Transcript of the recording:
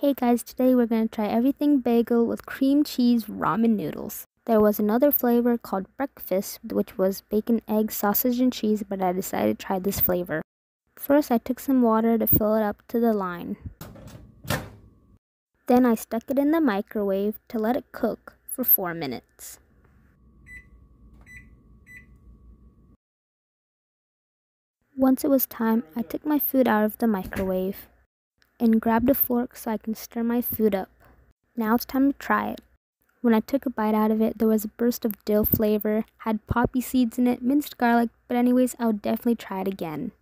Hey guys, today we're going to try everything bagel with cream cheese ramen noodles. There was another flavor called breakfast, which was bacon, egg, sausage, and cheese, but I decided to try this flavor. First, I took some water to fill it up to the line. Then I stuck it in the microwave to let it cook for 4 minutes. Once it was time, I took my food out of the microwave and grabbed a fork so I can stir my food up. Now it's time to try it. When I took a bite out of it, there was a burst of dill flavor, had poppy seeds in it, minced garlic, but anyways, I would definitely try it again.